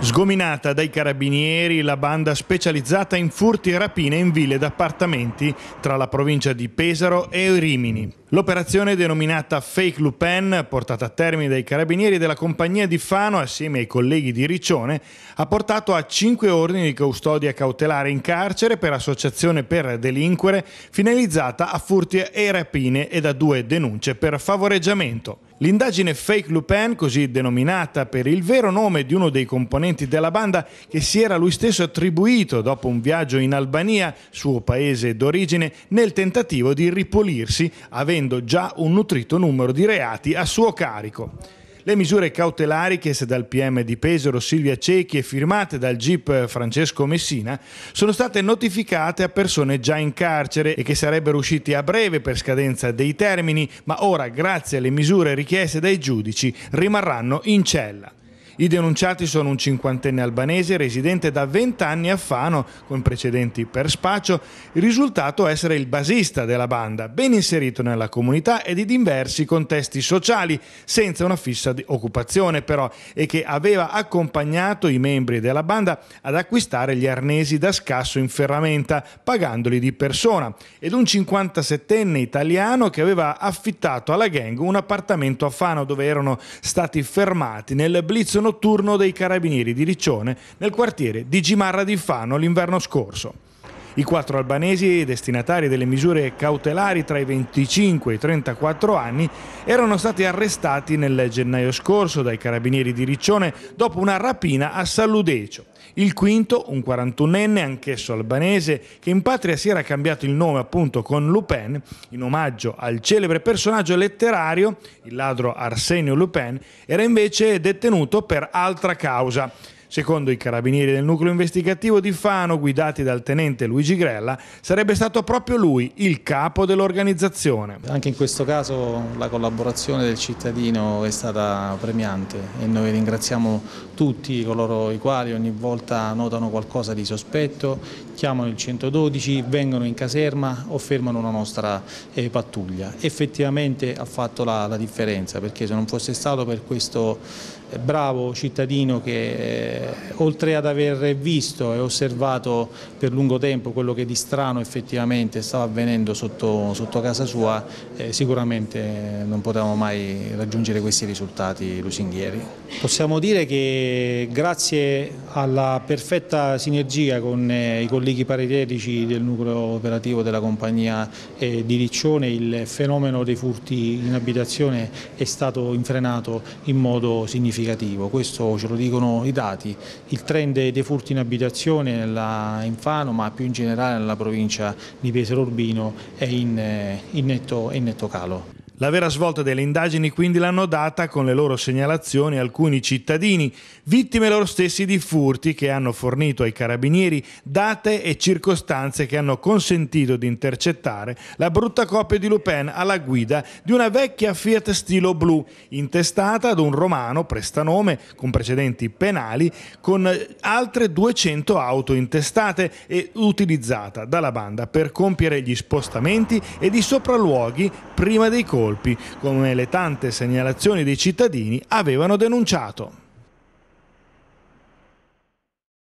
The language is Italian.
Sgominata dai carabinieri, la banda specializzata in furti e rapine in ville d'appartamenti tra la provincia di Pesaro e Rimini. L'operazione denominata Fake Lupin, portata a termine dai carabinieri della compagnia di Fano assieme ai colleghi di Riccione, ha portato a cinque ordini di custodia cautelare in carcere per associazione per delinquere finalizzata a furti e rapine e da due denunce per favoreggiamento. L'indagine Fake Lupin, così denominata per il vero nome di uno dei componenti della banda che si era lui stesso attribuito dopo un viaggio in Albania, suo paese d'origine, nel tentativo di ripulirsi, avendo già un nutrito numero di reati a suo carico. Le misure cautelari chieste dal PM di Pesaro Silvia Cecchi e firmate dal GIP Francesco Messina sono state notificate a persone già in carcere e che sarebbero usciti a breve per scadenza dei termini, ma ora, grazie alle misure richieste dai giudici, rimarranno in cella. I denunciati sono un cinquantenne albanese residente da 20 anni a Fano, con precedenti per spaccio, risultato essere il basista della banda, ben inserito nella comunità e di diversi contesti sociali, senza una fissa occupazione però, e che aveva accompagnato i membri della banda ad acquistare gli arnesi da scasso in ferramenta, pagandoli di persona, ed un 57enne italiano che aveva affittato alla gang un appartamento a Fano dove erano stati fermati nel blitz notturno dei carabinieri di Riccione nel quartiere di Gimarra di Fano l'inverno scorso. I quattro albanesi destinatari delle misure cautelari tra i 25 e i 34 anni erano stati arrestati nel gennaio scorso dai carabinieri di Riccione dopo una rapina a Salludecio. Il quinto, un 41enne, anch'esso albanese, che in patria si era cambiato il nome appunto con Lupin, in omaggio al celebre personaggio letterario, il ladro Arsenio Lupin, era invece detenuto per altra causa. Secondo i carabinieri del nucleo investigativo di Fano, guidati dal tenente Luigi Grella, sarebbe stato proprio lui il capo dell'organizzazione. Anche in questo caso la collaborazione del cittadino è stata premiante e noi ringraziamo tutti coloro i quali ogni volta notano qualcosa di sospetto, chiamano il 112, vengono in caserma o fermano una nostra eh, pattuglia. Effettivamente ha fatto la, la differenza perché se non fosse stato per questo eh, bravo cittadino che eh, oltre ad aver visto e osservato per lungo tempo quello che di strano effettivamente stava avvenendo sotto, sotto casa sua, eh, sicuramente non potevamo mai raggiungere questi risultati lusinghieri. Possiamo dire che grazie alla perfetta sinergia con eh, i colleghi paritetici del nucleo operativo della compagnia eh, di Riccione il fenomeno dei furti in abitazione è stato infrenato in modo significativo, questo ce lo dicono i dati dati. Il trend dei furti in abitazione in Fano, ma più in generale nella provincia di Pesaro Urbino, è in, eh, in, netto, in netto calo. La vera svolta delle indagini quindi l'hanno data con le loro segnalazioni alcuni cittadini, vittime loro stessi di furti che hanno fornito ai carabinieri date e circostanze che hanno consentito di intercettare la brutta coppia di Lupin alla guida di una vecchia Fiat Stilo blu intestata ad un romano prestanome con precedenti penali con altre 200 auto intestate e utilizzata dalla banda per compiere gli spostamenti e i sopralluoghi prima dei colpi colpi, come le tante segnalazioni dei cittadini avevano denunciato.